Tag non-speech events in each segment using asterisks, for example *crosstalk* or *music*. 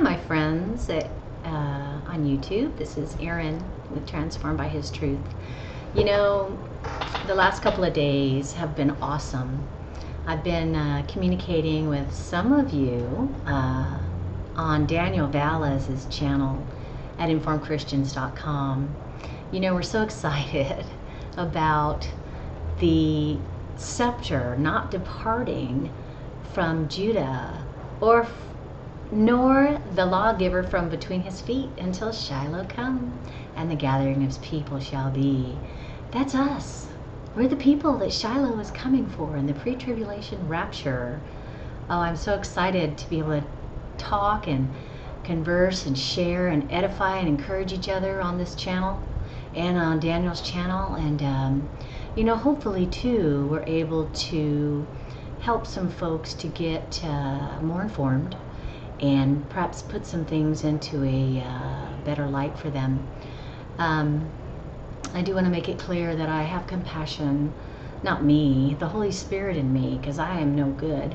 My friends at, uh, on YouTube. This is Erin with Transformed by His Truth. You know, the last couple of days have been awesome. I've been uh, communicating with some of you uh, on Daniel Valles's channel at informedchristians.com. You know, we're so *laughs* excited about the scepter not departing from Judah or nor the lawgiver from between his feet until Shiloh come and the gathering of his people shall be. That's us. We're the people that Shiloh is coming for in the pre tribulation rapture. Oh, I'm so excited to be able to talk and converse and share and edify and encourage each other on this channel and on Daniel's channel. And, um, you know, hopefully, too, we're able to help some folks to get uh, more informed and perhaps put some things into a uh, better light for them. Um, I do want to make it clear that I have compassion, not me, the Holy Spirit in me, because I am no good.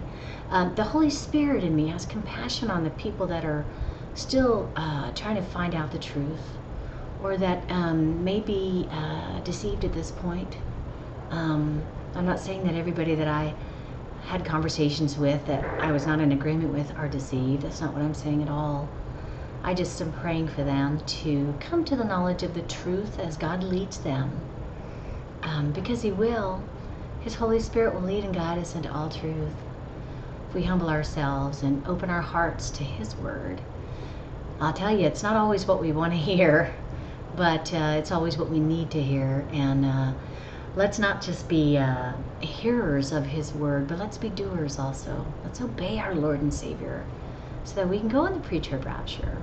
Um, the Holy Spirit in me has compassion on the people that are still uh, trying to find out the truth or that um, may be uh, deceived at this point. Um, I'm not saying that everybody that I had conversations with that I was not in agreement with are deceived. That's not what I'm saying at all. I just am praying for them to come to the knowledge of the truth as God leads them. Um, because He will. His Holy Spirit will lead and guide us into all truth. If we humble ourselves and open our hearts to His Word, I'll tell you, it's not always what we want to *laughs* hear, but uh, it's always what we need to hear. And uh, let's not just be uh, hearers of his word, but let's be doers also. Let's obey our Lord and Savior so that we can go in the pre-trib rapture.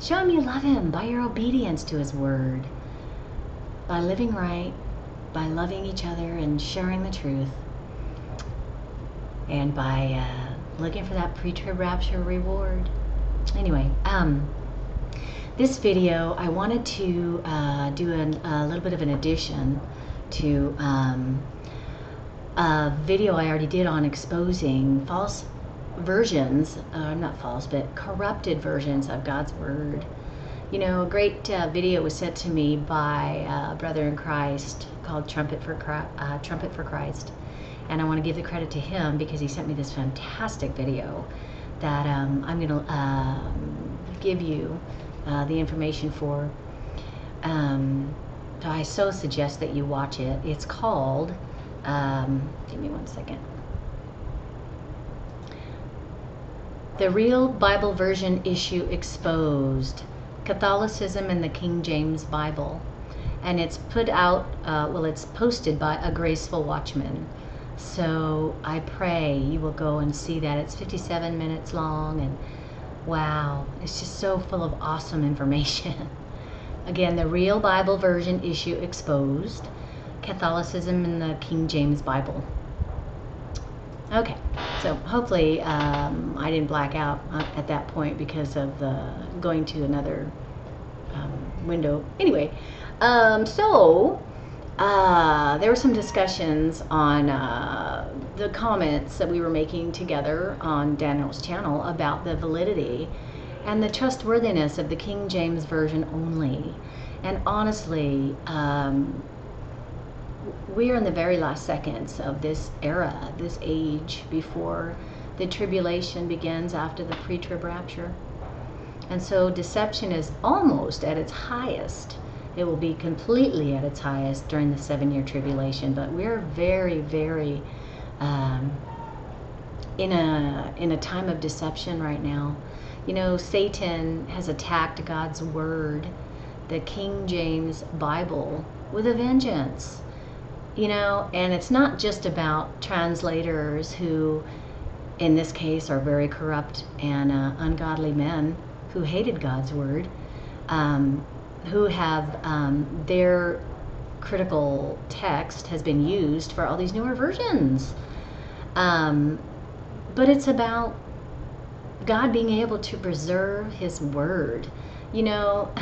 Show him you love him by your obedience to his word, by living right, by loving each other and sharing the truth, and by uh, looking for that pre-trib rapture reward. Anyway, um, this video, I wanted to uh, do an, a little bit of an addition to um, a video I already did on exposing false versions, uh, not false, but corrupted versions of God's Word. You know, a great uh, video was sent to me by a brother in Christ called Trumpet for, uh, Trumpet for Christ. And I want to give the credit to him because he sent me this fantastic video that um, I'm going to um, give you uh, the information for. Um, I so suggest that you watch it. It's called, um, give me one second. The Real Bible Version Issue Exposed Catholicism and the King James Bible. And it's put out, uh, well, it's posted by a graceful watchman. So I pray you will go and see that. It's 57 minutes long, and wow, it's just so full of awesome *laughs* information. Again, the Real Bible Version issue exposed. Catholicism in the King James Bible. Okay, so hopefully um, I didn't black out uh, at that point because of the going to another um, window. Anyway, um, so uh, there were some discussions on uh, the comments that we were making together on Daniel's channel about the validity and the trustworthiness of the King James Version only. And honestly, um, we are in the very last seconds of this era, this age before the tribulation begins after the pre trib rapture. And so deception is almost at its highest. It will be completely at its highest during the seven year tribulation. But we're very, very um, in, a, in a time of deception right now. You know, Satan has attacked God's word, the King James Bible, with a vengeance. You know, and it's not just about translators who, in this case, are very corrupt and uh, ungodly men who hated God's word, um, who have um, their critical text has been used for all these newer versions. Um, but it's about God being able to preserve His Word. You know, *laughs*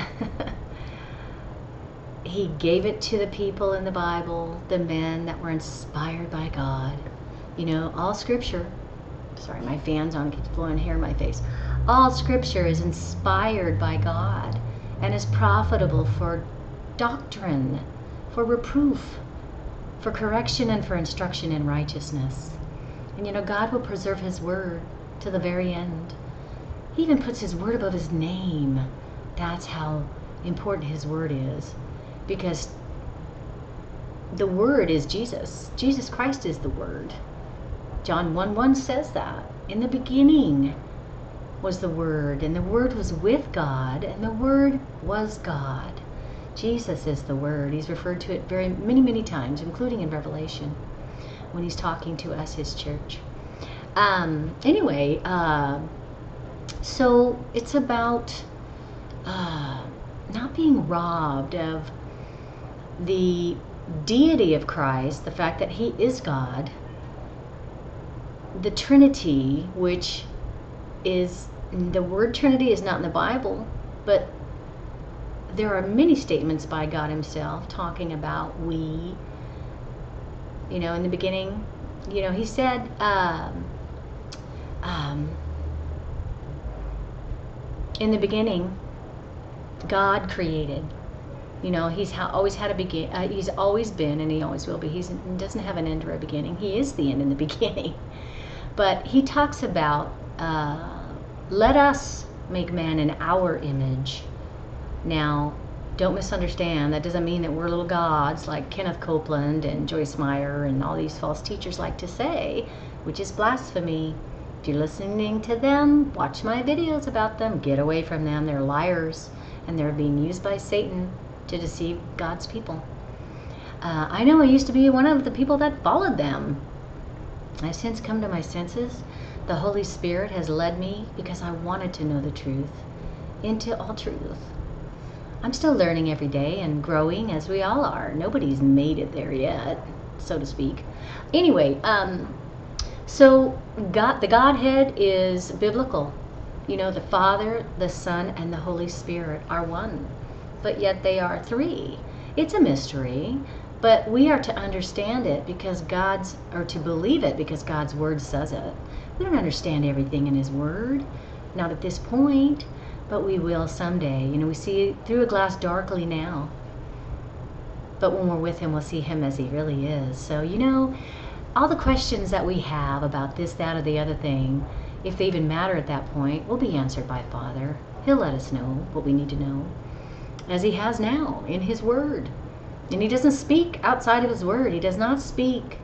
He gave it to the people in the Bible, the men that were inspired by God. You know, all Scripture. Sorry, my fan's on, keeps blowing hair in my face. All scripture is inspired by God and is profitable for doctrine, for reproof, for correction, and for instruction in righteousness. And you know, God will preserve His word to the very end. He even puts His word above His name. That's how important His word is. Because the word is Jesus. Jesus Christ is the word. John 1 1 says that. In the beginning was the Word, and the Word was with God, and the Word was God. Jesus is the Word. He's referred to it very many, many times, including in Revelation, when he's talking to us, his church. Um, anyway, uh, so it's about uh, not being robbed of the deity of Christ, the fact that he is God, the Trinity, which is the word Trinity is not in the Bible, but there are many statements by God Himself talking about we. You know, in the beginning, you know, He said, um, um, in the beginning, God created. You know, He's ha- always had a begin. Uh, he's always been, and He always will be. He's, he doesn't have an end or a beginning. He is the end and the *laughs* beginning. But He talks about. Uh, let us make man in our image. Now, don't misunderstand. That doesn't mean that we're little gods like Kenneth Copeland and Joyce Meyer and all these false teachers like to say, which is blasphemy. If you're listening to them, watch my videos about them. Get away from them. They're liars and they're being used by Satan to deceive God's people. Uh, I know I used to be one of the people that followed them. I've since come to my senses the Holy Spirit has led me because I wanted to know the truth into all truth. I'm still learning every day and growing as we all are. Nobody's made it there yet, so to speak. Anyway, um, so God, the Godhead is biblical. You know, the Father, the Son, and the Holy Spirit are one, but yet they are three. It's a mystery, but we are to understand it because God's, or to believe it because God's Word says it. We don't understand everything in His Word, not at this point, but we will someday. You know, we see through a glass darkly now, but when we're with Him, we'll see Him as He really is. So, you know, all the questions that we have about this, that, or the other thing, if they even matter at that point, will be answered by Father. He'll let us know what we need to know, as He has now in His Word. And He doesn't speak outside of His Word, He does not speak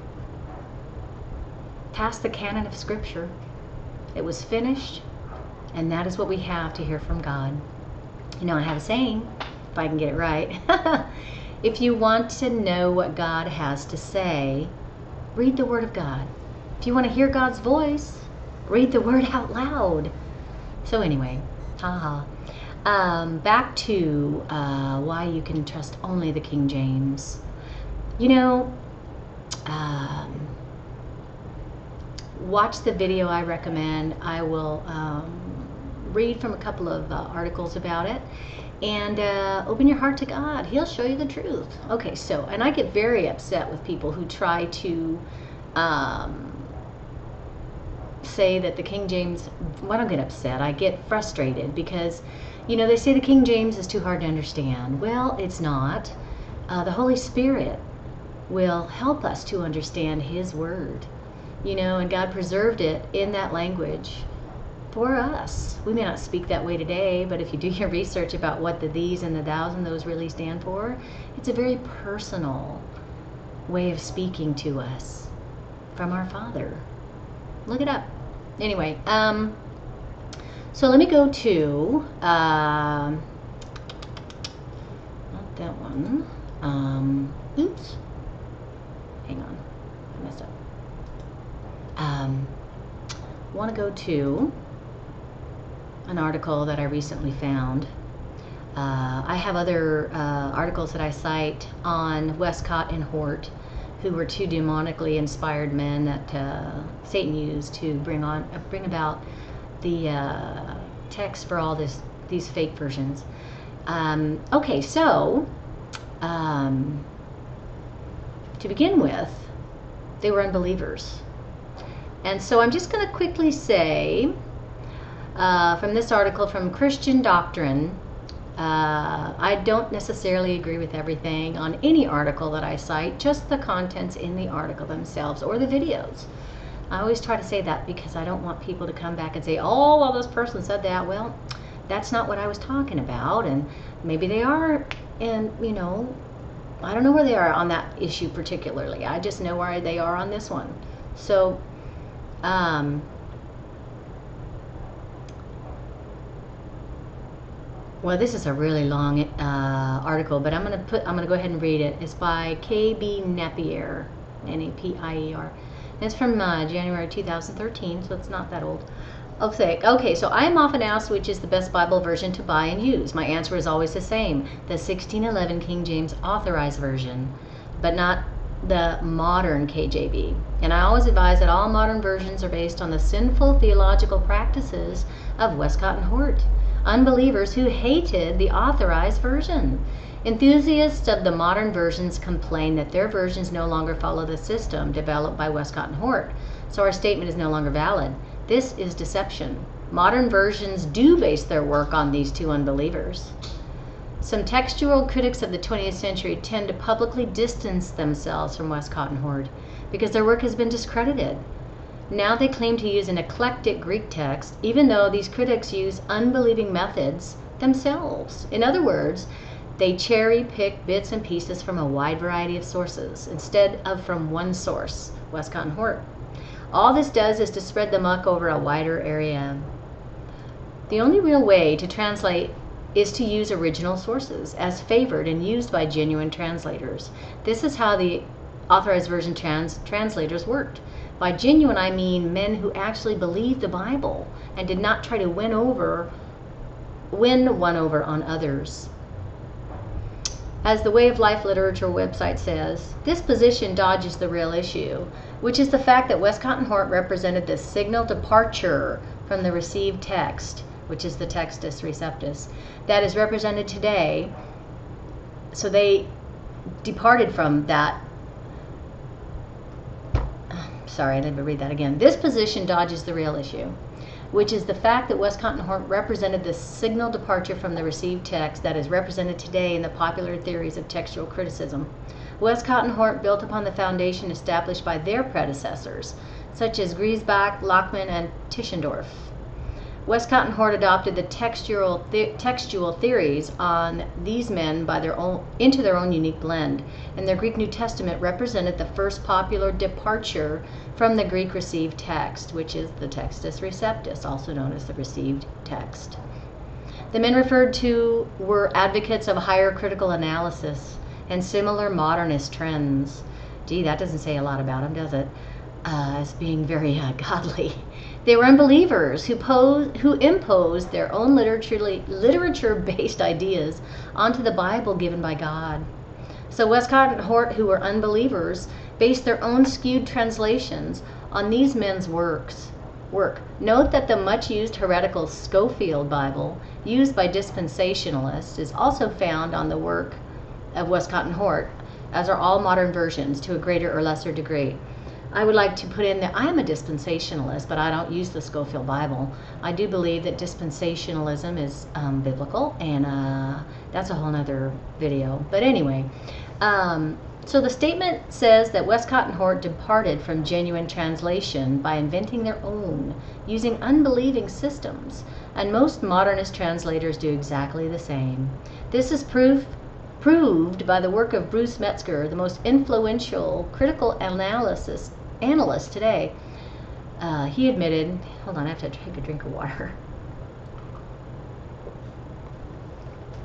past the canon of Scripture. It was finished, and that is what we have to hear from God. You know, I have a saying, if I can get it right. *laughs* if you want to know what God has to say, read the Word of God. If you want to hear God's voice, read the Word out loud. So, anyway, haha. Um, back to uh, why you can trust only the King James. You know, um, watch the video I recommend. I will um, read from a couple of uh, articles about it and uh, open your heart to God. He'll show you the truth. Okay, so, and I get very upset with people who try to um, say that the King James, well, I don't get upset, I get frustrated because, you know, they say the King James is too hard to understand. Well, it's not. Uh, the Holy Spirit will help us to understand His Word you know, and God preserved it in that language for us. We may not speak that way today, but if you do your research about what the these and the thous and those really stand for, it's a very personal way of speaking to us from our Father. Look it up. Anyway, um, so let me go to uh, not that one. Um, oops. Hang on, I messed up um, want to go to an article that I recently found. Uh, I have other uh, articles that I cite on Westcott and Hort, who were two demonically inspired men that uh, Satan used to bring on uh, bring about the uh, text for all this these fake versions. Um, okay, so um, to begin with, they were unbelievers. And so I'm just going to quickly say uh, from this article from Christian Doctrine. Uh, I don't necessarily agree with everything on any article that I cite, just the contents in the article themselves or the videos. I always try to say that because I don't want people to come back and say, oh, well, this person said that. Well, that's not what I was talking about. And maybe they are, and, you know, I don't know where they are on that issue particularly. I just know where they are on this one. So, um, well, this is a really long uh, article, but I'm gonna put I'm gonna go ahead and read it. It's by K.B. Napier, N-A-P-I-E-R. and It's from uh, January 2013, so it's not that old. Okay, okay, so I am often asked which is the best Bible version to buy and use. My answer is always the same the 1611 King James Authorized Version, but not the modern KJV. And I always advise that all modern versions are based on the sinful theological practices of Westcott and Hort unbelievers who hated the authorized version. Enthusiasts of the modern versions complain that their versions no longer follow the system developed by Westcott and Hort, so our statement is no longer valid. This is deception. Modern versions do base their work on these two unbelievers. Some textual critics of the 20th century tend to publicly distance themselves from Westcott and Hort because their work has been discredited. Now they claim to use an eclectic Greek text, even though these critics use unbelieving methods themselves. In other words, they cherry pick bits and pieces from a wide variety of sources instead of from one source, Westcott and Hort. All this does is to spread the muck over a wider area. The only real way to translate is to use original sources as favored and used by genuine translators. This is how the authorized version trans- translators worked. By genuine, I mean men who actually believed the Bible and did not try to win over, win one over on others. As the Way of Life Literature website says, this position dodges the real issue, which is the fact that Westcott and Hort represented the signal departure from the received text, which is the Textus Receptus, that is represented today. So they departed from that sorry, I let me read that again. This position dodges the real issue, which is the fact that Westcott and Hort represented the signal departure from the received text that is represented today in the popular theories of textual criticism. Westcott and Hort built upon the foundation established by their predecessors, such as Griesbach, Lachmann, and Tischendorf. Westcott and Hort adopted the textual, the- textual theories on these men by their own, into their own unique blend, and their Greek New Testament represented the first popular departure from the Greek received text, which is the Textus Receptus, also known as the received text. The men referred to were advocates of higher critical analysis and similar modernist trends. Gee, that doesn't say a lot about them, does it? Uh, as being very uh, godly. They were unbelievers who, who imposed their own literature based *laughs* ideas onto the Bible given by God. So Westcott and Hort, who were unbelievers, based their own skewed translations on these men's works. Work. Note that the much used heretical Scofield Bible, used by dispensationalists, is also found on the work of Westcott and Hort, as are all modern versions to a greater or lesser degree. I would like to put in that I am a dispensationalist, but I don't use the Scofield Bible. I do believe that dispensationalism is um, biblical, and uh, that's a whole other video. But anyway, um, so the statement says that Westcott and Hort departed from genuine translation by inventing their own, using unbelieving systems, and most modernist translators do exactly the same. This is proof proved by the work of Bruce Metzger, the most influential critical analysis analyst today, uh, he admitted, hold on, I have to take a drink of water.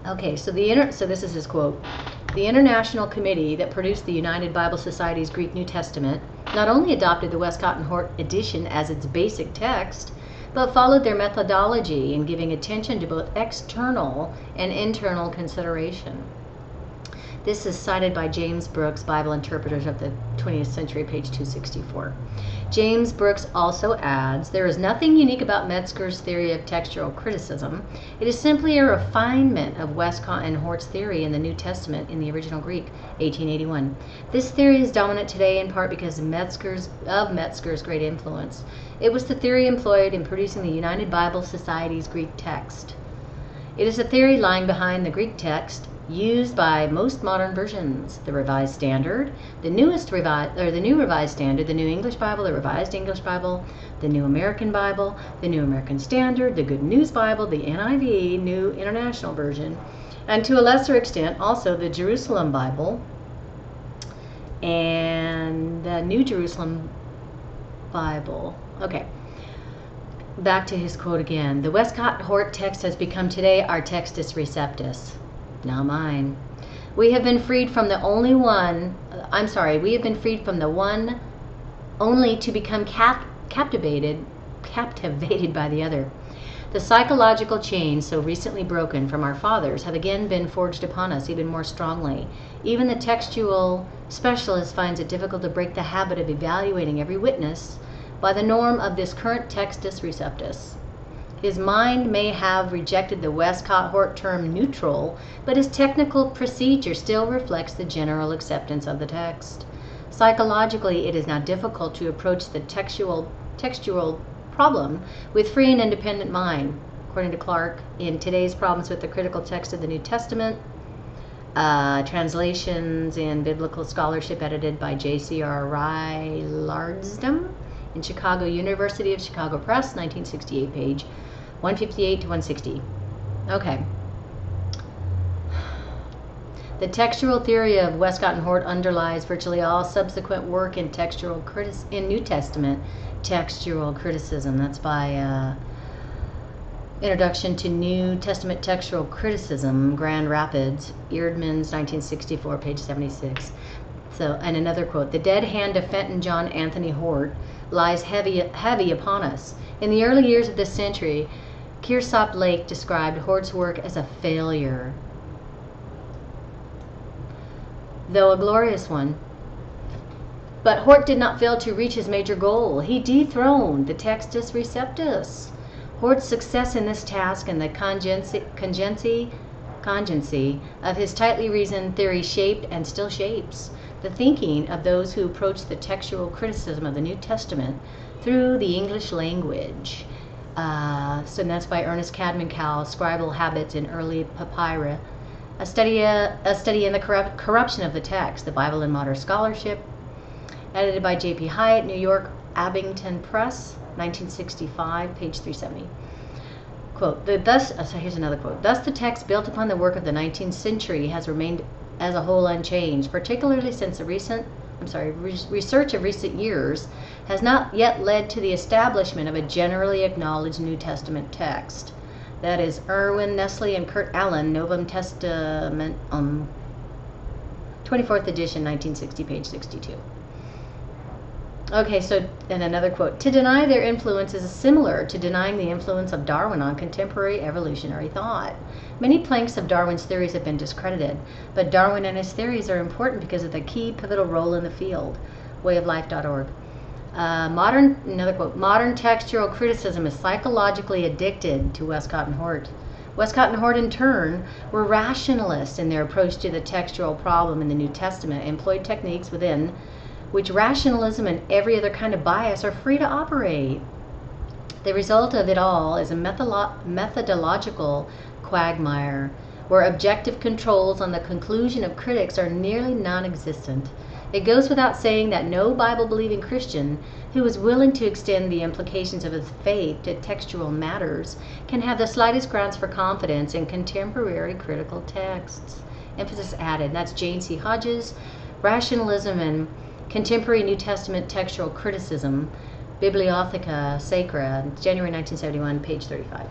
Okay, so the inter- so this is his quote. The international committee that produced the United Bible Society's Greek New Testament not only adopted the Westcott and Hort edition as its basic text, but followed their methodology in giving attention to both external and internal consideration. This is cited by James Brooks, Bible Interpreters of the 20th Century, page 264. James Brooks also adds there is nothing unique about Metzger's theory of textual criticism. It is simply a refinement of Westcott and Hort's theory in the New Testament in the original Greek, 1881. This theory is dominant today in part because Metzger's, of Metzger's great influence. It was the theory employed in producing the United Bible Society's Greek text. It is a theory lying behind the Greek text used by most modern versions. The revised standard the newest revised or the new revised standard the new english bible the revised english bible the new american bible the new american standard the good news bible the niv new international version and to a lesser extent also the jerusalem bible and the new jerusalem bible. Okay. Back to his quote again. The westcott hort text has become today our textus receptus now mine. We have been freed from the only one, I'm sorry, we have been freed from the one only to become cap- captivated, captivated by the other. The psychological chains so recently broken from our fathers have again been forged upon us even more strongly. Even the textual specialist finds it difficult to break the habit of evaluating every witness by the norm of this current textus receptus. His mind may have rejected the Westcott Hort term neutral, but his technical procedure still reflects the general acceptance of the text. Psychologically, it is now difficult to approach the textual, textual problem with free and independent mind. According to Clark, in today's Problems with the Critical Text of the New Testament, uh, translations in biblical scholarship edited by J.C.R. Rylaarsdam in Chicago University of Chicago Press, 1968 page 158 to 160. Okay. The textual theory of Westcott and Hort underlies virtually all subsequent work in textual critis- in New Testament textual criticism. That's by uh, Introduction to New Testament Textual Criticism, Grand Rapids, Eerdmans, 1964, page 76. So, and another quote: "The dead hand of Fenton John Anthony Hort lies heavy heavy upon us. In the early years of this century." Kirsopp Lake described Hort's work as a failure, though a glorious one. But Hort did not fail to reach his major goal. He dethroned the Textus Receptus. Hort's success in this task and the congency, congency, congency of his tightly reasoned theory shaped and still shapes the thinking of those who approach the textual criticism of the New Testament through the English language. Uh, so that's by Ernest Cadman Colwell, Scribal Habits in Early Papyri. A study, uh, a study in the corrupt, corruption of the text, the Bible in Modern Scholarship, edited by J.P. Hyatt, New York, Abingdon Press, 1965, page 370. Quote, the, thus, uh, so here's another quote. Thus the text built upon the work of the 19th century has remained as a whole unchanged, particularly since the recent, I'm sorry, re- research of recent years has not yet led to the establishment of a generally acknowledged New Testament text. That is Erwin Nestle and Kurt Aland, Novum Testament, um, 24th edition, 1960, page 62. Okay, so, and another quote To deny their influence is similar to denying the influence of Darwin on contemporary evolutionary thought. Many planks of Darwin's theories have been discredited, but Darwin and his theories are important because of the key pivotal role in the field. Wayoflife.org. Uh, modern, another quote, modern textual criticism is psychologically addicted to Westcott and Hort. Westcott and Hort, in turn, were rationalists in their approach to the textual problem in the New Testament, employed techniques within which rationalism and every other kind of bias are free to operate. The result of it all is a methodolo- methodological quagmire where objective controls on the conclusion of critics are nearly non existent. It goes without saying that no Bible believing Christian who is willing to extend the implications of his faith to textual matters can have the slightest grounds for confidence in contemporary critical texts. Emphasis added. That's Zane C. Hodges, Rationalism and Contemporary New Testament Textual Criticism, Bibliotheca Sacra, January 1971, page 35.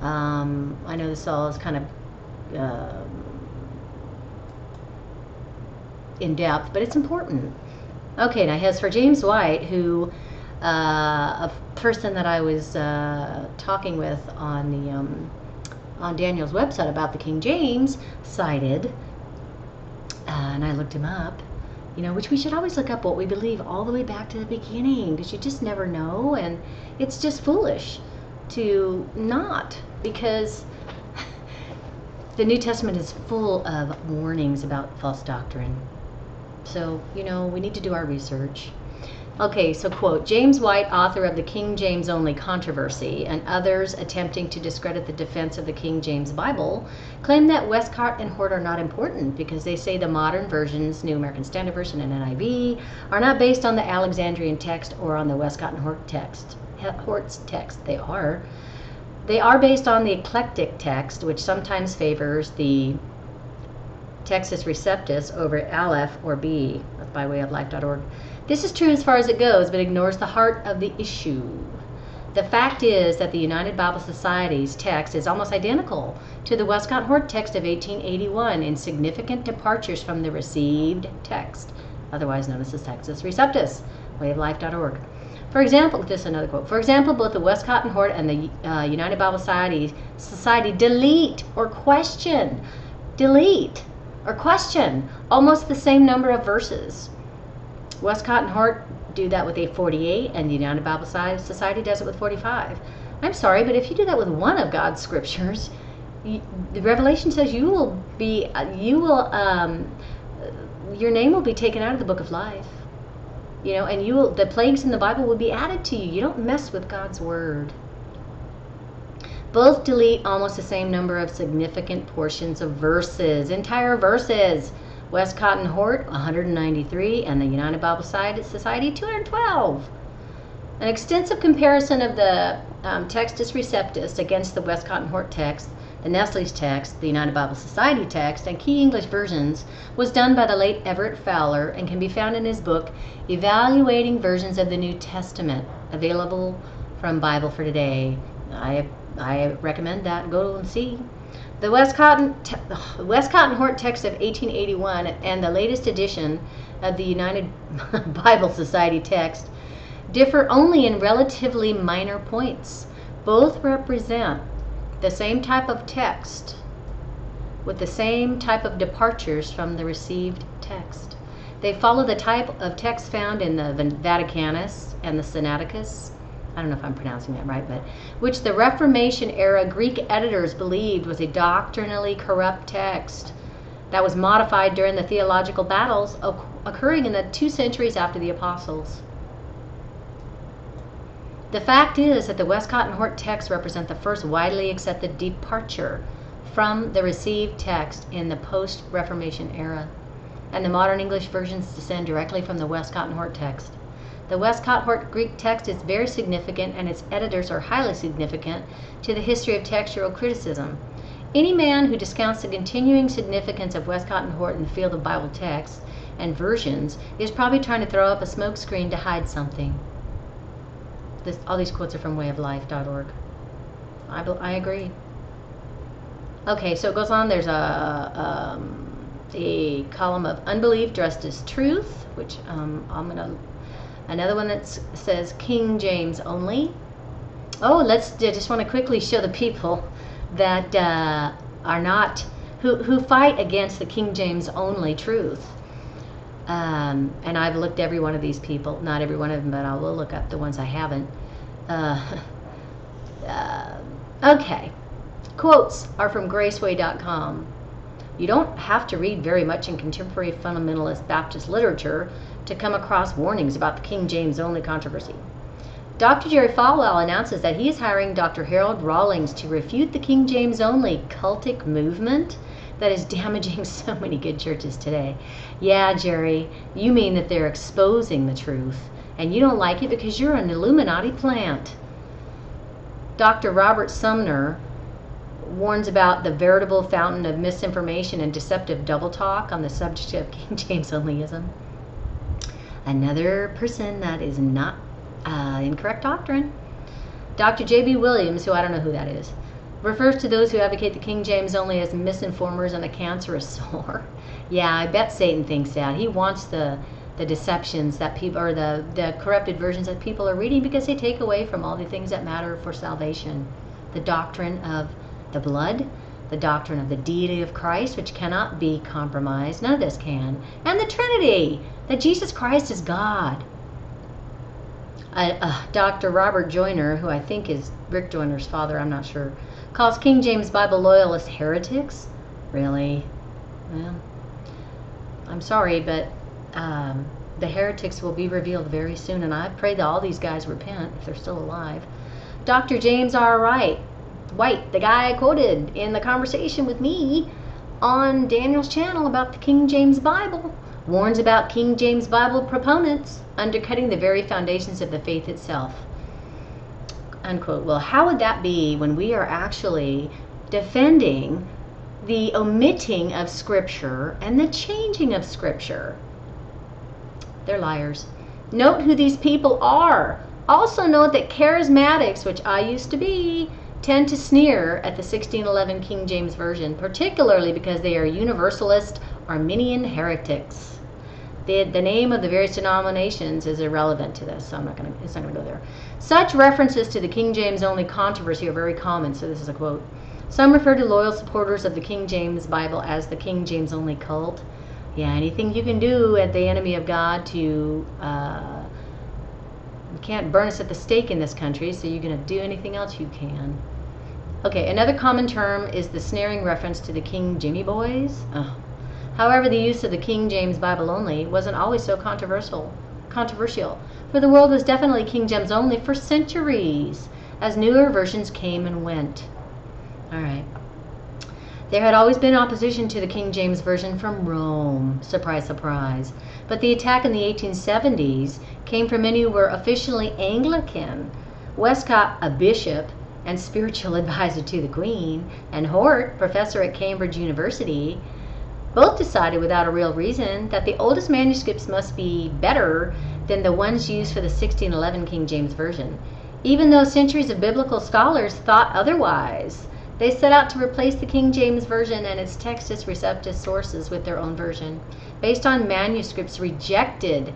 Um, I know this all is kind of. Uh, in depth, but it's important. Okay, now as for James White, who uh, a person that I was uh, talking with on the um, on Daniel's website about the King James cited, uh, and I looked him up, you know, which we should always look up what we believe all the way back to the beginning because you just never know. And it's just foolish to not because *laughs* the New Testament is full of warnings about false doctrine. So, you know, we need to do our research. Okay, so quote James White, author of the King James Only Controversy, and others attempting to discredit the defense of the King James Bible, claim that Westcott and Hort are not important because they say the modern versions, New American Standard Version and NIV, are not based on the Alexandrian text or on the Westcott and Hort text. Hort's text. They are. They are based on the eclectic text, which sometimes favors the Textus Receptus over Aleph or B. That's by way of life.org. This is true as far as it goes, but ignores the heart of the issue. The fact is that the United Bible Society's text is almost identical to the Westcott Hort text of 1881 in significant departures from the received text, otherwise known as the Textus Receptus, wayoflife.org. For example, this is another quote. For example, both the Westcott and Hort and the uh, United Bible Society, Society delete or question, delete or question almost the same number of verses. Westcott and Hort do that with a 48, and the United Bible Society does it with 45. I'm sorry, but if you do that with one of God's scriptures, you, the Revelation says you will be, you will, um, your name will be taken out of the book of life. You know, and you will, the plagues in the Bible will be added to you. You don't mess with God's word. Both delete almost the same number of significant portions of verses, entire verses. Westcott and Hort 193 and the United Bible Society 212. An extensive comparison of the um, Textus Receptus against the Westcott and Hort text, the Nestle's text, the United Bible Society text, and key English versions was done by the late Everett Fowler and can be found in his book Evaluating Versions of the New Testament, available from Bible for Today. I, I recommend that. Go and see. The Westcott and, and Hort text of 1881 and the latest edition of the United *laughs* Bible Society text differ only in relatively minor points. Both represent the same type of text with the same type of departures from the received text. They follow the type of text found in the Vaticanus and the Sinaiticus I don't know if I'm pronouncing that right, but which the Reformation era Greek editors believed was a doctrinally corrupt text that was modified during the theological battles occurring in the two centuries after the apostles. The fact is that the Westcott and Hort texts represent the first widely accepted departure from the received text in the post Reformation era, and the modern English versions descend directly from the Westcott and Hort text. The Westcott Hort Greek text is very significant, and its editors are highly significant to the history of textual criticism. Any man who discounts the continuing significance of Westcott and Hort in the field of Bible texts and versions is probably trying to throw up a smokescreen to hide something. This, all these quotes are from wayoflife.org. I, I agree. Okay, so it goes on. There's a, um, a column of unbelief dressed as truth, which um, I'm going to Another one that says King James only. Oh, let's I just want to quickly show the people that uh, are not who who fight against the King James only truth. Um, and I've looked every one of these people, not every one of them, but I will look up the ones I haven't. Uh, *laughs* uh, okay, quotes are from Graceway.com. You don't have to read very much in contemporary fundamentalist Baptist literature to come across warnings about the King James only controversy. Dr. Jerry Falwell announces that he is hiring Dr. Harold Rawlings to refute the King James only cultic movement that is damaging *laughs* so many good churches today. Yeah, Jerry, you mean that they're exposing the truth, and you don't like it because you're an Illuminati plant. Dr. Robert Sumner warns about the veritable fountain of misinformation and deceptive double talk on the subject of *laughs* King James onlyism another person that is not uh, incorrect doctrine. Dr. J.B. Williams, who I don't know who that is, refers to those who advocate the King James only as misinformers and a cancerous *laughs* sore. yeah, I bet Satan thinks that. He wants the the deceptions that people or the the corrupted versions that people are reading because they take away from all the things that matter for salvation. The doctrine of the blood, the doctrine of the deity of Christ, which cannot be compromised. None of this can. And the Trinity, that Jesus Christ is God. Uh, uh, Dr. Robert Joyner, who I think is Rick Joyner's father, I'm not sure, calls King James Bible loyalists heretics. Really? Well, I'm sorry, but um, the heretics will be revealed very soon, and I pray that all these guys repent if they're still alive. Dr. James R. Wright, White, the guy I quoted in the conversation with me on Daniel's channel about the King James Bible, warns about King James Bible proponents undercutting the very foundations of the faith itself. Unquote. Well, how would that be when we are actually defending the omitting of Scripture and the changing of Scripture? They're liars. Note who these people are. Also note that charismatics, which I used to be, tend to sneer at the 1611 King James Version, particularly because they are Universalist Arminian heretics. The, the name of the various denominations is irrelevant to this, so I'm not going to, it's not going to go there. Such references to the King James only controversy are very common, so this is a quote. Some refer to loyal supporters of the King James Bible as the King James only cult yeah, anything you can do at the enemy of God to, uh, you can't burn us at the stake in this country, so you're going to do anything else you can. Okay, another common term is the snaring reference to the King Jimmy Boys. However, the use of the King James Bible only wasn't always so controversial. Controversial, for the world was definitely King James only for centuries, as newer versions came and went. All right. There had always been opposition to the King James Version from Rome. Surprise, surprise. But the attack in the 1870s came from many who were officially Anglican. Westcott, a bishop and spiritual *laughs* advisor to the Queen, and Hort, professor at Cambridge University, both decided without a real reason that the oldest manuscripts must be better than the ones used for the 1611 King James Version, even though centuries of biblical scholars thought otherwise. They set out to replace the King James Version and its Textus Receptus sources with their own version, based on manuscripts rejected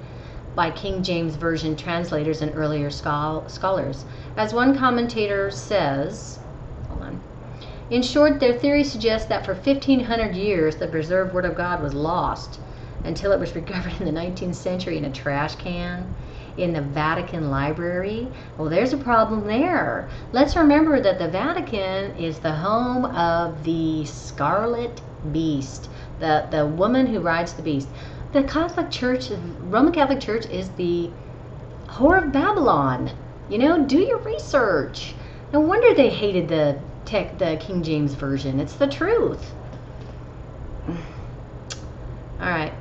by King James Version translators and earlier scholars. As one commentator says, hold on. In short, their theory suggests that for 1500 years the preserved Word of God was lost until it was *laughs* recovered in the 19th century in a trash can in the Vatican Library. Well, there's a problem there. Let's remember that the Vatican is the home of the Scarlet Beast, the, the woman who rides the beast. The Catholic Church, Roman Catholic Church, is the whore of Babylon. You know, do your research. No wonder they hated the tech, the King James version. It's the truth. All right.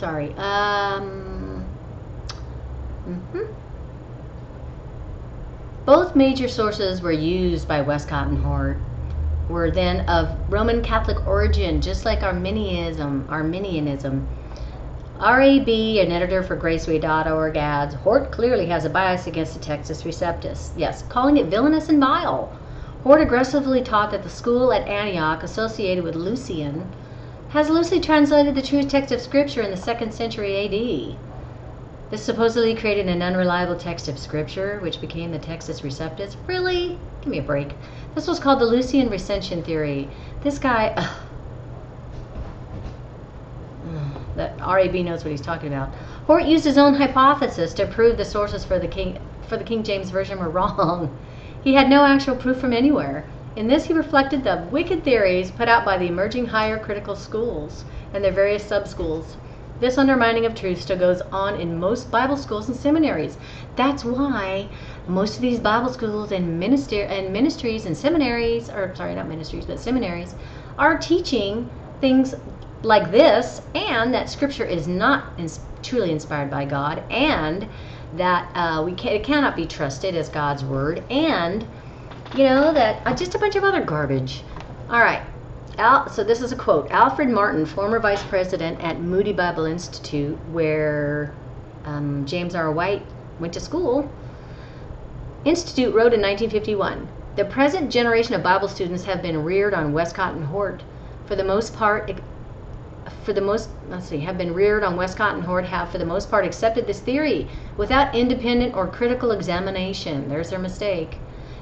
Sorry. Um, mm-hmm. Both major sources were used by Westcott and Hort were then of Roman Catholic origin, just like Arminianism. Arminianism. RAB, an editor for Graceway.org, adds Hort clearly has a bias against the Textus Receptus. Yes, calling it villainous and vile. Hort aggressively taught that the school at Antioch, associated with Lucian, has loosely translated the true text of Scripture in the second century AD. This supposedly created an unreliable text of Scripture, which became the Textus Receptus. Really? Give me a break. This was called the Lucian recension theory. This guy, *sighs* that RAB knows what he's talking about. Hort used his own hypothesis to prove the sources for the King for the King James version were *laughs* wrong. He had no actual proof from anywhere. In this, he reflected the wicked theories put out by the emerging higher critical schools and their various sub-schools. This undermining of truth still goes on in most Bible schools and seminaries. That's why most of these Bible schools and minister and ministries and seminaries, or sorry, not ministries, but seminaries, are teaching things like this, and that Scripture is not ins- truly inspired by God, and that uh, we can, it cannot be trusted as God's word, and you know, that uh, just a bunch of other garbage. All right. Al, so this is a quote. Alfred Martin, former vice president at Moody Bible Institute, where um, James R. White went to school, Institute wrote in 1951, the present generation of Bible students have been reared on Westcott and Hort. For the most part, for the most, let's see, have been reared on Westcott and Hort have for the most part accepted this theory without independent or critical examination. There's their mistake.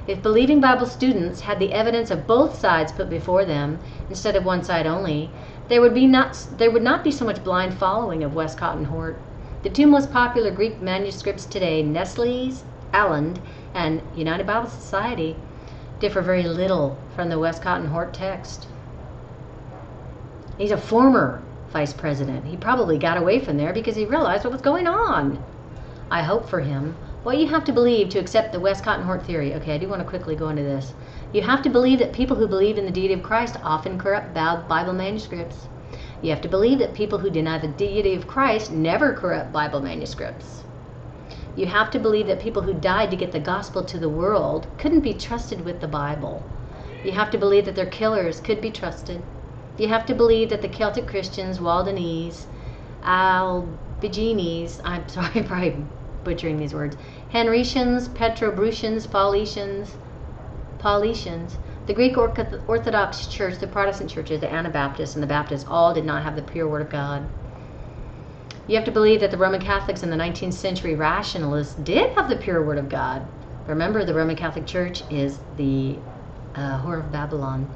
If believing Bible students had the evidence of both sides put before them instead of one side only, there would be not there would not be so much blind following of Westcott and Hort. The two most popular Greek manuscripts today, Nestle's Aland and United Bible Society, differ very little from the Westcott and Hort text. He's a former vice president. He probably got away from there because he realized what was going on. I hope for him. What you have to believe to accept the Westcott and Hort theory. Okay, I do want to quickly go into this. You have to believe that people who believe in the deity of Christ often corrupt Bible manuscripts. You have to believe that people who deny the deity of Christ never corrupt Bible manuscripts. You have to believe that people who died to get the gospel to the world couldn't be trusted with the Bible. You have to believe that their killers could be trusted. You have to believe that the Celtic Christians, Waldenese, Albigenes, I'm *laughs* sorry, probably butchering these words, Henricians, Petrobrusians, Paulicians, Paulicians, the Greek Orthodox Church, the Protestant churches, the Anabaptists, and the Baptists all did not have the pure Word of God. You have to believe that the Roman Catholics in the 19th century rationalists did have the pure Word of God. Remember, the Roman Catholic Church is the uh, whore of Babylon.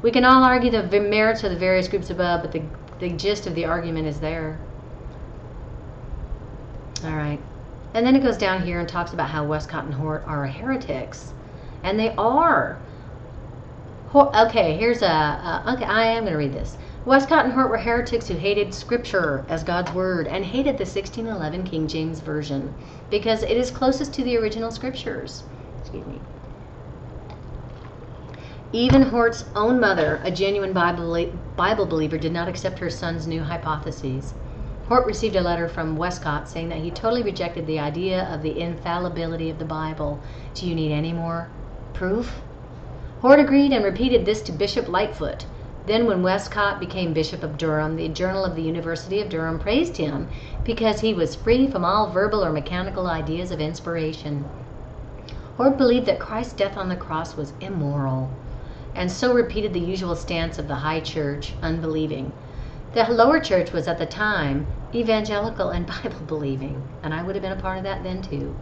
We can all argue the merits of the various groups above, but the, the gist of the argument is there. All right. And then it goes down here and talks about how Westcott and Hort are heretics. And they are. Okay, here's a, a okay, I am going to read this. Westcott and Hort were heretics who hated Scripture as God's Word and hated the 1611 King James Version because it is closest to the original Scriptures. Excuse me. Even Hort's own mother, a genuine Bible, Bible believer, did not accept her son's new hypotheses. Hort received a letter from Westcott saying that he totally rejected the idea of the infallibility of the Bible. Do you need any more proof? Hort agreed and repeated this to Bishop Lightfoot. Then, when Westcott became Bishop of Durham, the Journal of the University of Durham praised him because he was free from all verbal or mechanical ideas of inspiration. Hort believed that Christ's death on the cross was immoral, and so repeated the usual stance of the high church, unbelieving. The lower church was at the time evangelical and *laughs* Bible believing, and I would have been a part of that then too.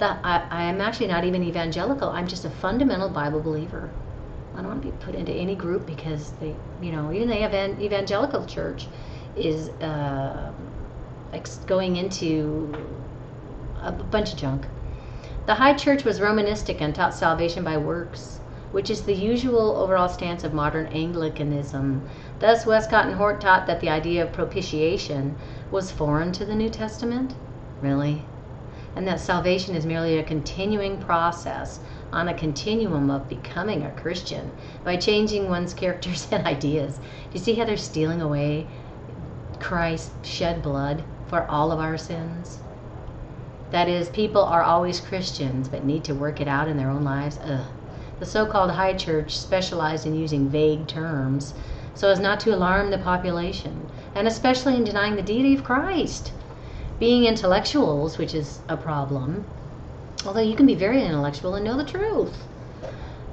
I, I am actually not even evangelical. I'm just a fundamental Bible believer. I don't want to be put into any group because they, you know, even the evangelical church is uh, going into a bunch of junk. The high church was Romanistic and taught salvation by works, which is the usual overall stance of modern Anglicanism. Thus, Westcott and Hort taught that the idea of propitiation was foreign to the New Testament. Really? And that salvation is merely a continuing process on a continuum of becoming a Christian by changing one's *laughs* characters and ideas. Do you see how they're stealing away Christ shed blood for all of our sins? That is, people are always Christians but need to work it out in their own lives. Ugh. The so called high church specialized in using vague terms so as not to alarm the population, and especially in denying the deity of Christ. Being intellectuals, which is a problem, although you can be very intellectual and know the truth.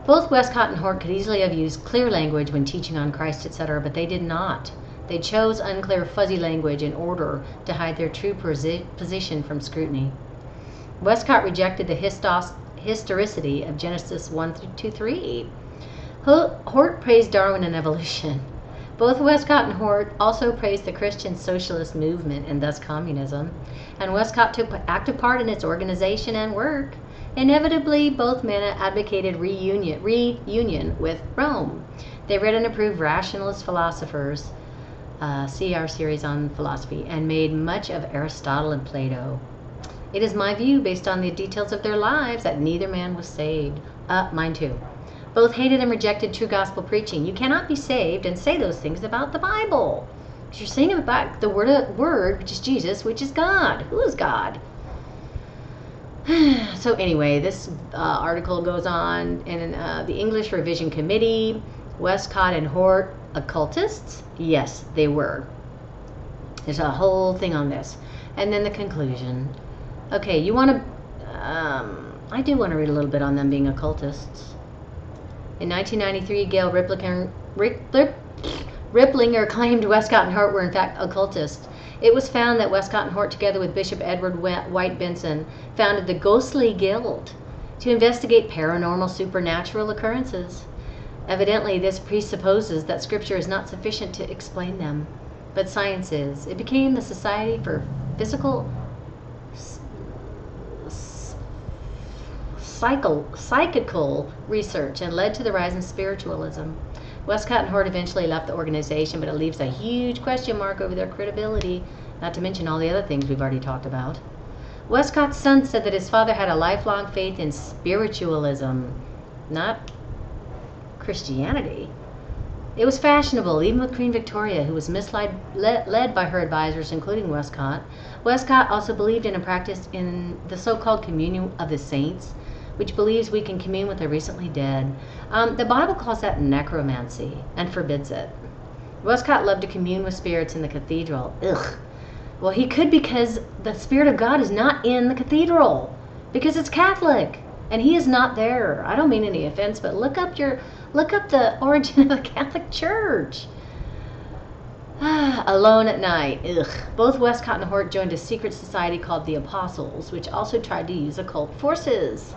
Both Westcott and Hort could easily have used clear language when teaching on Christ, etc., but they did not. They chose unclear, fuzzy language in order to hide their true position from scrutiny. Westcott rejected the histos- historicity of Genesis 1 through two 3. Hort praised Darwin and evolution. Both Westcott and Hort also praised the Christian socialist movement and thus communism, and Westcott took active part in its organization and work. Inevitably, both men advocated reunion, reunion with Rome. They read and approved rationalist philosophers, uh, see our series on philosophy, and made much of Aristotle and Plato. It is my view, based on the details of their lives, that neither man was saved. Uh, mine too. Both hated and rejected true gospel preaching. You cannot be saved and say those things about the Bible. You're saying about the word, word, which is Jesus, which is God. Who is God? *sighs* so anyway, this uh, article goes on in uh, the English Revision Committee. Westcott and Hort, occultists? Yes, they were. There's a whole thing on this. And then the conclusion. Okay, you want to... Um, I do want to read a little bit on them being occultists. In 1993, Gail Riplinger, claimed Westcott and Hort were in fact occultists. It was found that Westcott and Hort, together with Bishop Edward White Benson, founded the Ghostly Guild. to investigate paranormal supernatural occurrences. Evidently, this presupposes that Scripture is not sufficient to explain them, but science is. It became the Society for Physical Psycho, Psychical Research and led to the rise in spiritualism. Westcott and Hort eventually left the organization, but it leaves a huge question mark over their credibility, not to mention all the other things we've already talked about. Westcott's son said that his father had a lifelong faith in spiritualism, not Christianity. It was fashionable, even with Queen Victoria, who was misled led by her advisors, including Westcott. Westcott also believed in a practice in the so-called communion of the saints, which believes we can commune with the recently dead. Um, the Bible calls that necromancy and forbids it. Westcott loved to commune with spirits in the cathedral. Ugh. Well, he could because the Spirit of God is not in the cathedral because it's Catholic and he is not there. I don't mean any offense, but look up your look up the *laughs* origin of the Catholic Church. Alone at night. Ugh. Both Westcott and Hort joined a secret society called the Apostles, which also tried to use occult forces.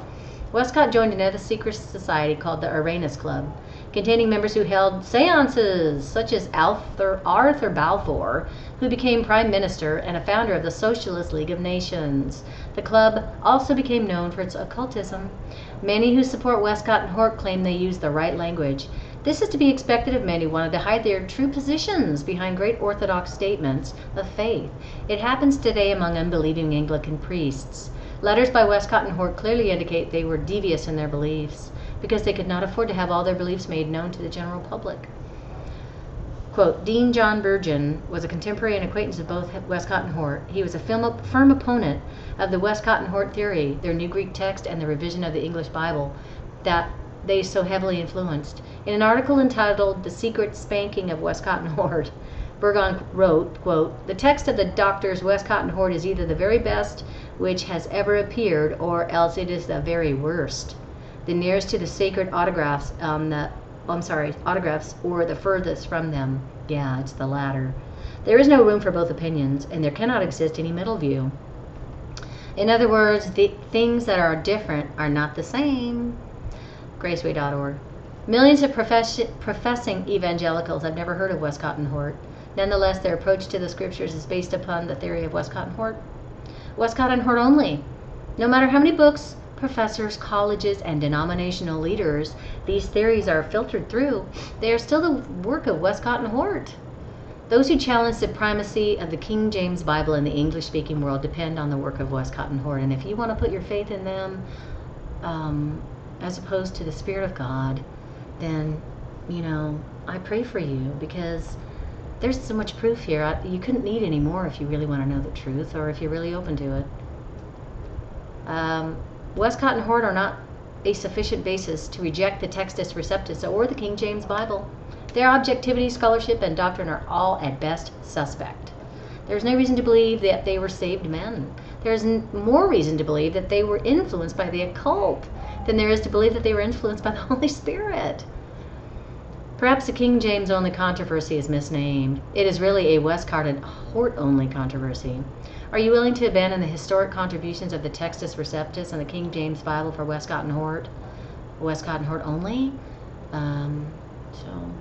Westcott joined another secret society called the Eranus Club, containing members who held seances, such as Arthur, Arthur Balfour, who became Prime Minister and a founder of the Socialist League of Nations. The club also became known for its occultism. Many who support Westcott and Hort claim they use the right language. This is to be expected of men who wanted to hide their true positions behind great orthodox statements of faith. It happens today among unbelieving Anglican priests. Letters by Westcott and Hort clearly indicate they were devious in their beliefs because they could not afford to have all their beliefs made known to the general public. Quote, Dean John Burgon was a contemporary and acquaintance of both Westcott and Hort. He was a firm opponent of the Westcott and Hort theory, their New Greek text, and the revision of the English Bible that they so heavily influenced. In an article entitled The Secret Spanking of Westcott and Hort, Burgon wrote, quote, The text of the doctors Westcott and Hort is either the very best which has ever appeared, or else it is the very worst. The nearest to the sacred autographs on the I'm sorry, autographs or the furthest from them. Yeah, it's the latter. There is no room for both opinions, and there cannot exist any middle view. In other words, the things that are different are not the same. Graceway.org. Millions of profess- professing evangelicals have never heard of Westcott and Hort. Nonetheless, their approach to the scriptures is based upon the theory of Westcott and Hort. Westcott and Hort only. No matter how many books, professors, colleges, and denominational leaders these theories are filtered through, they are still the work of Westcott and Hort. Those who challenge the primacy of the King James Bible in the English speaking world depend on the work of Westcott and Hort. And if you want to put your faith in them um, as opposed to the Spirit of God, then, you know, I pray for you because there's so much proof here. I, you couldn't need any more if you really want to know the truth or if you're really open to it. Um, Westcott and Hort are not a sufficient basis to reject the Textus Receptus or the King James Bible. Their objectivity, scholarship, and doctrine are all at best suspect. There is no reason to believe that they were saved men. There is more reason to believe that they were influenced by the occult than there is to believe that they were influenced by the *laughs* Holy Spirit. Perhaps the King James only controversy is misnamed. It is really a Westcott and Hort only controversy. Are you willing to abandon the historic contributions of the Textus Receptus and the King James Bible for Westcott and Hort? Westcott and Hort only? Um, so,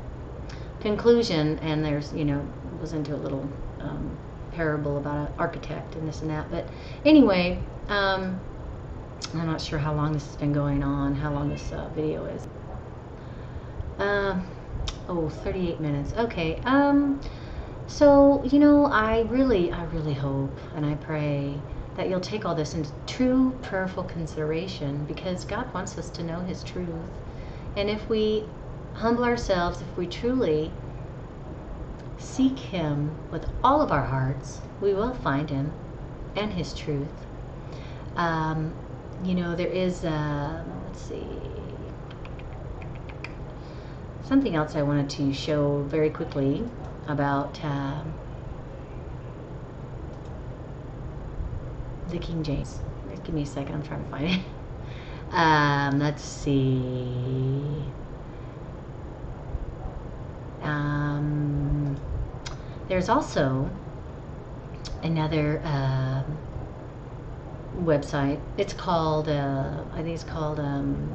conclusion, and there's, you know, was into a little um, parable about an architect and this and that. But anyway, um, I'm not sure how long this has been going on, how long this uh, video is. Um, oh 38 minutes. Okay um so you know i really i really hope and i pray that you'll take all this into true prayerful consideration because god wants us to know his truth. And if we humble ourselves if we truly seek him with all of our hearts we will find him and his truth. Um, you know there is uh, let's see something else I wanted to show very quickly about uh, the King James. Give me a second, I'm trying to find it. *laughs* Um, let's see. Um, there's also another. Um, website. It's called, uh, I think it's called um,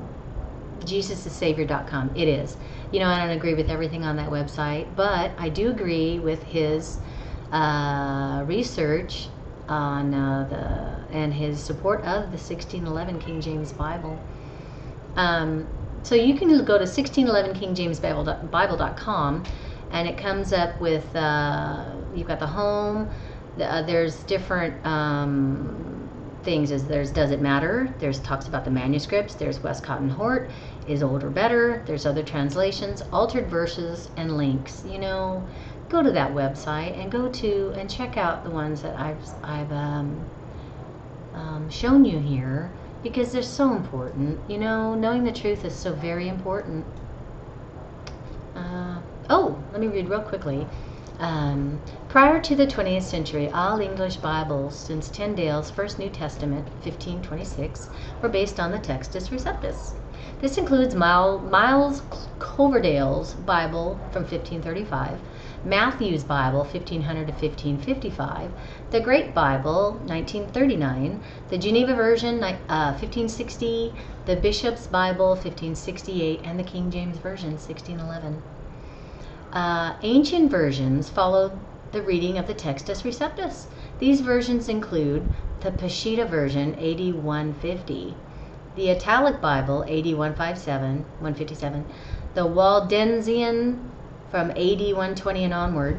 JesusIsSavior.com. It is. You know, I don't agree with everything on that website, but I do agree with his uh, research on uh, the and his support of the 1611 King James Bible. Um, so you can go to 1611 King James Bible.com and it comes up with uh, you've got the home. Uh, there's different um, things. Is there's does it matter? There's talks about the manuscripts. There's Westcott and Hort. Is old or better? There's other translations, altered verses, and links. You know, go to that website and go to and check out the ones that I've I've um, um, shown you here because they're so important. You know, knowing the truth is so very important. Uh, oh, let me read real quickly. Um, prior to the 20th century, all English Bibles since Tyndale's First New Testament, 1526, were based on the Textus Receptus. This includes Miles Coverdale's Bible from 1535, Matthew's Bible, 1500 to 1555, the Great Bible, 1939, the Geneva Version, uh, 1560, the Bishop's Bible, 1568, and the King James Version, 1611. Uh, ancient versions followed the reading of the Textus Receptus. These versions include the Peshitta version, 8150, the Italic Bible, 8157, 157, the Waldensian from AD 120 and onward.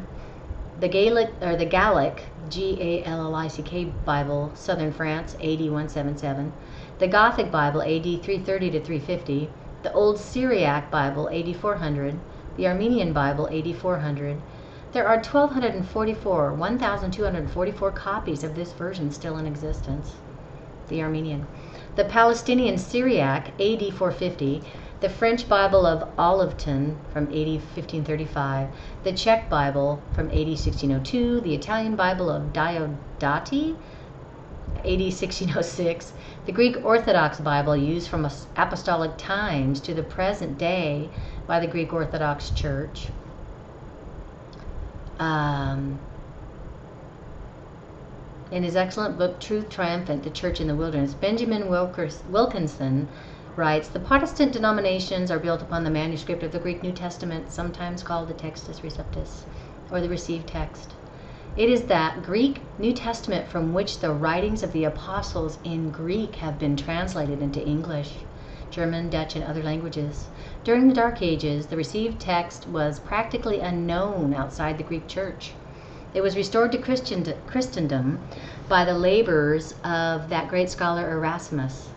The Gaelic or the Gallic G A L L I C K Bible, Southern France, AD 177. The Gothic Bible, AD 330 to 350. The Old Syriac Bible, AD 400. The Armenian Bible, 8400. There are 1,244, 1,244 copies of this version still in existence. The Armenian. The Palestinian Syriac, AD 450 the French Bible of Olivetan from AD 1535, the Czech Bible from AD 1602, the Italian Bible of Diodati, AD 1606, the Greek Orthodox Bible used from apostolic times to the present day by the Greek Orthodox Church. Um, in his excellent book, Truth Triumphant The Church in the Wilderness, Benjamin Wilkinson writes The Protestant denominations are built upon the manuscript of the Greek New Testament, sometimes called the Textus Receptus, or the received text. It is that Greek New Testament from which the writings of the apostles in Greek have been translated into English, German, Dutch, and other languages. During the Dark Ages, the received text was practically unknown outside the Greek Church. It was restored to Christendom by the labors of that great scholar Erasmus.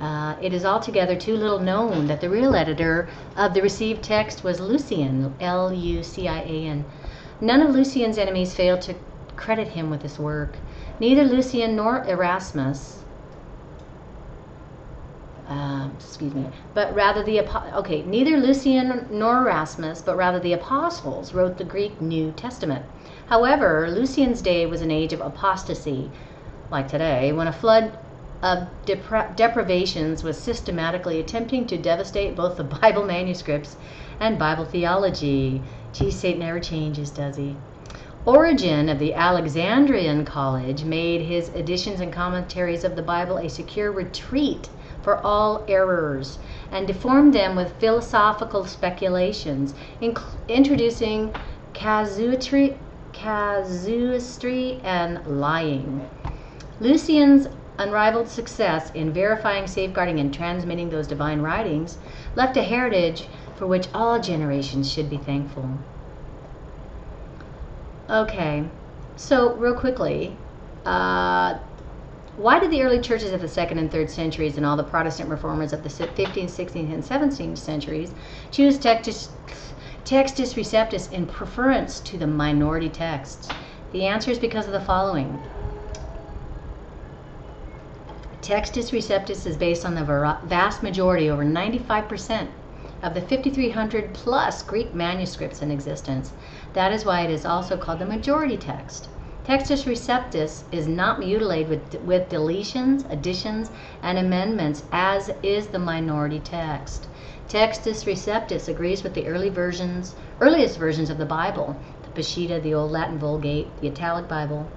Uh, it is altogether too little known that the real editor of the received text was Lucian, L U C I A N. None of Lucian's enemies failed to credit him with this work. Neither Lucian nor Erasmus, uh, excuse me, but rather the okay, neither Lucian nor Erasmus, but rather the apostles wrote the Greek New Testament. However, Lucian's day was an age of apostasy, like today, when a flood of depra- deprivations was systematically attempting to devastate both the *laughs* Bible manuscripts and Bible theology. Gee, Satan never changes, does he? Origen of the Alexandrian College made his editions and commentaries of the Bible a secure retreat for all errors and deformed them with philosophical speculations, introducing casuistry, casuistry and lying. Lucian's unrivaled success in verifying, safeguarding, and transmitting those divine writings left a heritage for which all generations should be thankful. Okay, so real quickly, uh, why did the early churches of the second and third centuries and all the Protestant reformers of the 15th, 16th, and 17th centuries choose Textus, Textus Receptus in preference to the minority texts? The answer is because of the following. Textus Receptus is based on the vast majority, over 95%, of the 5,300 plus Greek manuscripts in existence. That is why it is also called the majority text. Textus Receptus is not mutilated with, with deletions, additions, and amendments, as is the minority text. Textus Receptus agrees with the early versions, earliest versions of the Bible, the Peshitta, the Old Latin Vulgate, the Italic Bible,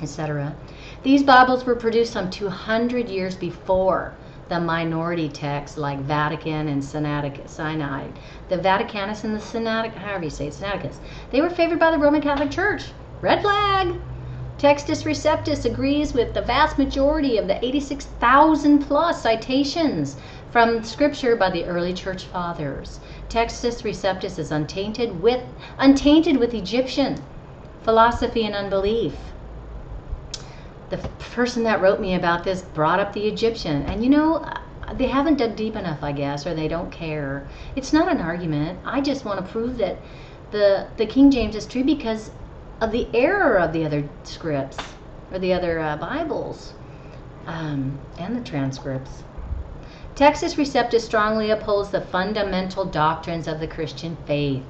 etc. These Bibles were produced some 200 years before the minority texts like Vatican and Sinai. The Vaticanus and the Sinaitic, however you say it, Sinaiticus, they were favored by the Roman Catholic Church. Red flag! Textus Receptus agrees with the vast majority of the 86,000 plus citations from Scripture by the early church fathers. Textus Receptus is untainted with untainted with Egyptian philosophy and unbelief the person that wrote me about this brought up the Egyptian. And you know, they haven't dug deep enough, I guess, or they don't care. It's not an argument. I just want to prove that the the King James is true because of the error of the other scripts or the other uh, Bibles um, and the transcripts. Textus Receptus strongly upholds the fundamental doctrines of the Christian faith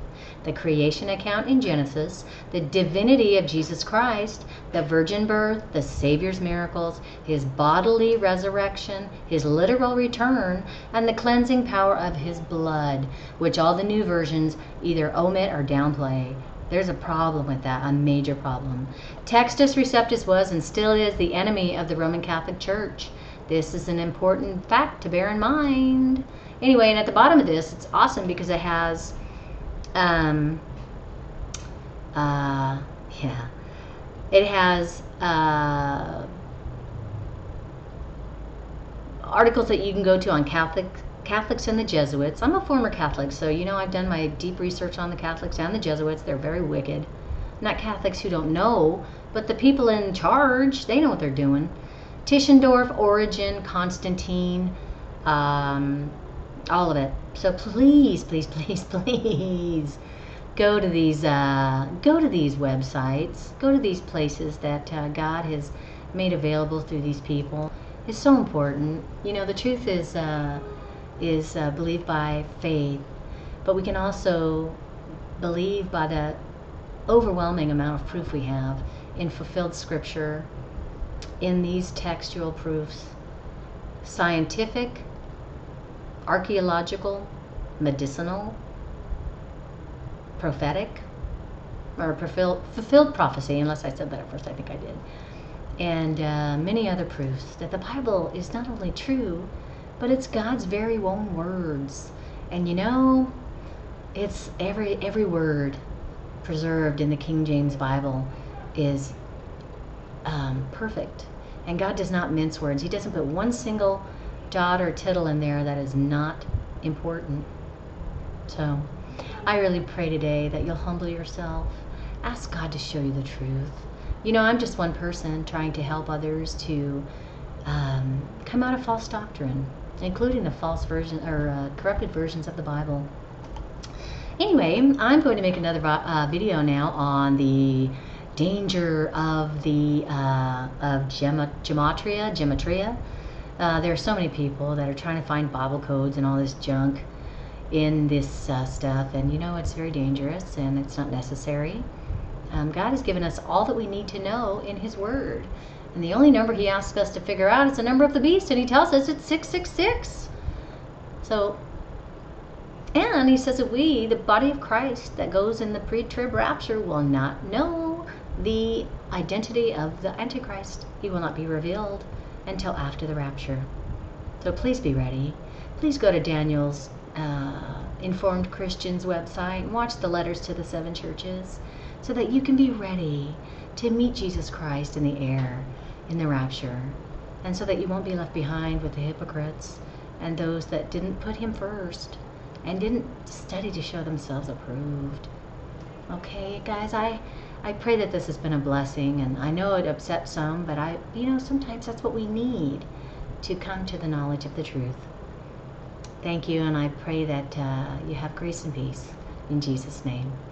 the creation account in Genesis, the divinity of Jesus Christ, the virgin birth, the Savior's miracles, his bodily resurrection, his literal return, and the cleansing power of his blood, which all the new versions either omit or downplay. There's a problem with that, a major problem. Textus Receptus was and still is the enemy of the Roman Catholic Church. This is an important fact to bear in mind. Anyway, and at the bottom of this, it's awesome because it has um, uh, yeah, it has uh, articles that you can go to on Catholic Catholics and the Jesuits. I'm a former Catholic, so you know I've done my deep research on the Catholics and the Jesuits. They're very wicked. Not Catholics who don't know, but the people in charge, they know what they're doing. Tischendorf, Origen, Constantine, um, all of it. So please, please, *laughs* please, please go to these uh, go to these websites, go to these places that uh, God has made available through these people. It's so important. You know, the truth is uh, is uh, believed by faith, but we can also believe by the overwhelming amount of proof we have in fulfilled Scripture, in these textual proofs, scientific archaeological, medicinal, prophetic, or fulfilled, fulfilled prophecy, unless I said that at first, I think I did, and uh, many other proofs that the Bible is not only true, but it's God's very own words. And you know, it's every every word preserved in the King James Bible is um, perfect. And God does not mince words. He doesn't put one single dot or tittle in there that is not important. So I really pray today that you'll humble yourself. Ask God to show you the truth. You know, I'm just one person trying to help others to um, come out of false doctrine, including the false version or uh, corrupted versions of the Bible. Anyway, I'm going to make another uh, video now on the danger of the uh, of gematria, gematria, uh, there are so many people that are trying to find Bible codes and all this junk in this uh, stuff, and you know it's very dangerous and it's not necessary. Um, God has given us all that we need to know in His Word. And the only number He asks us to figure out is the number of the beast, and He tells us it's 666. So, and He says that we, the body of Christ that goes in the pre trib rapture, will not know the identity of the Antichrist. He will not be revealed until after the rapture. So please be ready. Please go to Daniel's uh, Informed Christians website and watch the letters to the seven churches so that you can be ready to meet Jesus Christ in the air in the rapture and so that you won't be left behind with the hypocrites and those that didn't put him first and didn't study to show themselves approved. Okay, guys, I I pray that this has been a blessing, and I know it upsets some, but I, you know, sometimes that's what we need to come to the knowledge of the truth. Thank you, and I pray that uh, you have grace and peace in Jesus' name.